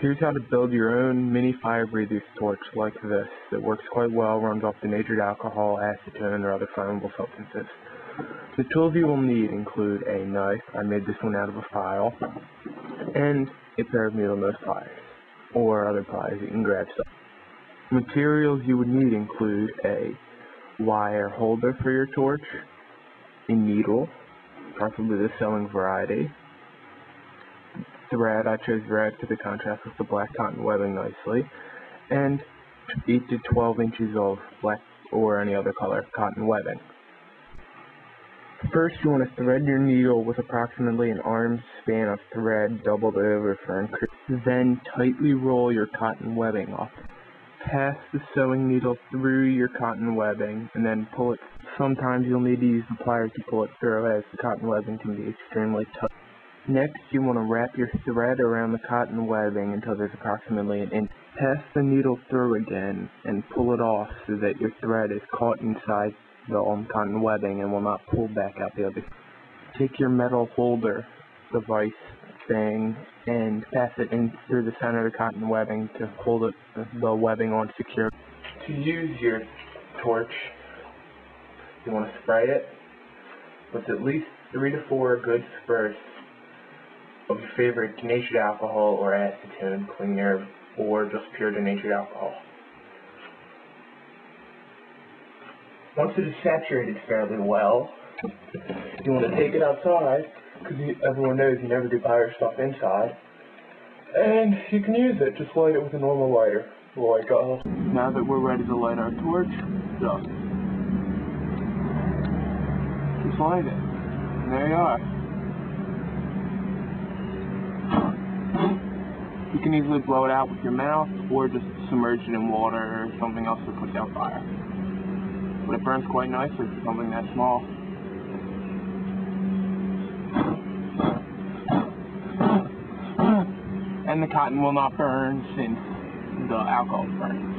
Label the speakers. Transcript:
Speaker 1: Here's how to build your own mini fire breathers torch like this. It works quite well, runs off denatured alcohol, acetone, or other flammable substances. The tools you will need include a knife, I made this one out of a file, and a pair of needle nose pliers, or other pliers you can grab some. Materials you would need include a wire holder for your torch, a needle, preferably the sewing variety, thread, I chose red because it contrasts with the black cotton webbing nicely, and 8 to 12 inches of black or any other color cotton webbing. First, you want to thread your needle with approximately an arm's span of thread doubled over for increase. Then tightly roll your cotton webbing off. Pass the sewing needle through your cotton webbing and then pull it. Sometimes you'll need to use the pliers to pull it through as the cotton webbing can be extremely tough. Next, you want to wrap your thread around the cotton webbing until there's approximately an inch. Pass the needle through again and pull it off so that your thread is caught inside the um, cotton webbing and will not pull back out the other. Take your metal holder device thing and pass it in through the center of the cotton webbing to hold it, the webbing on secure. To use your torch, you want to spray it with at least three to four good spurts of your favorite denatured alcohol or acetone cleaner or just pure denatured alcohol. Once it is saturated fairly well, you want to take it outside because everyone knows you never do fire stuff inside. And you can use it, just light it with a normal lighter. Like, uh, now that we're ready to light our torch, just, just light it. And there you are. You can easily blow it out with your mouth or just submerge it in water or something else to put out fire. But it burns quite nicely for something that small. And the cotton will not burn since the alcohol burns.